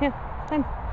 Here, come.